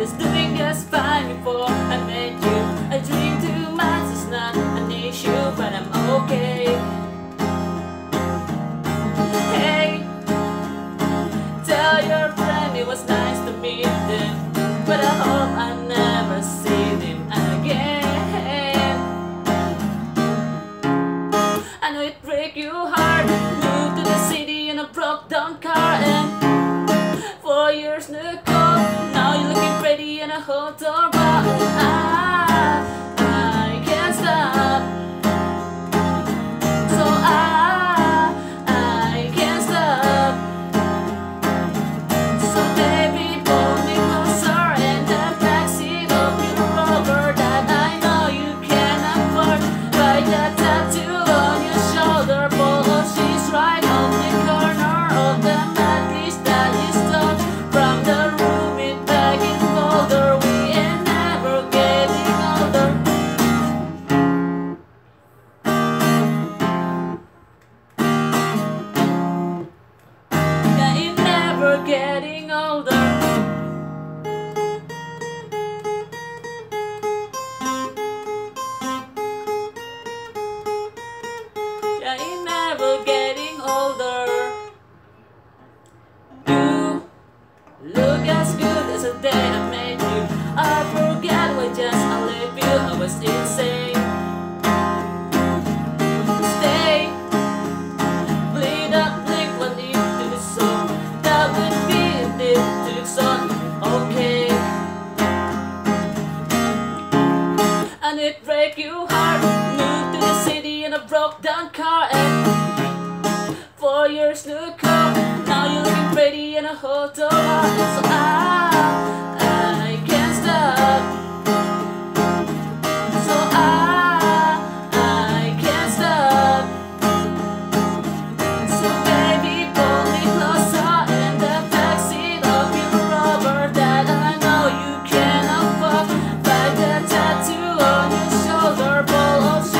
is doing just fine before I met you. I drink too much, it's not an issue, but I'm okay. Hey, tell your friend it was nice to meet them, but I hope I never see them again. I know it break you hard, pretty in And it break you heart. Moved to the city in a broke down car and four years to come. Now you're looking pretty in a hotel bar. So I walls are balls.